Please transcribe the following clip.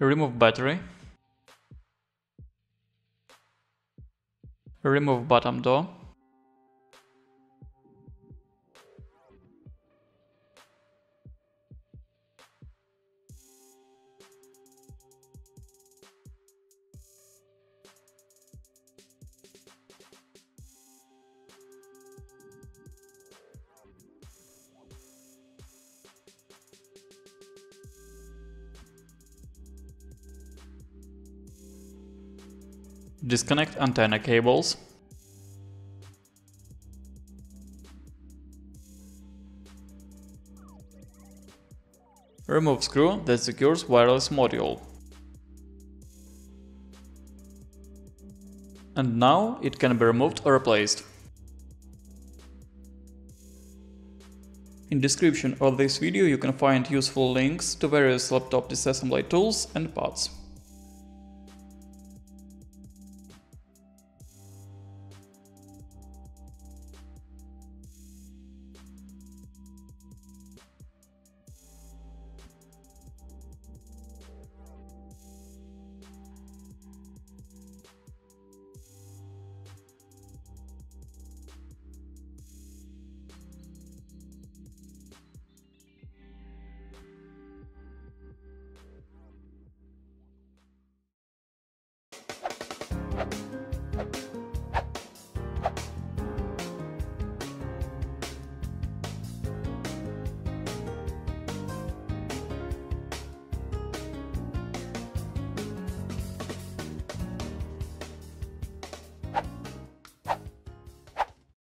Remove battery. Remove bottom door. Disconnect antenna cables. Remove screw that secures wireless module. And now it can be removed or replaced. In description of this video you can find useful links to various laptop disassembly tools and parts.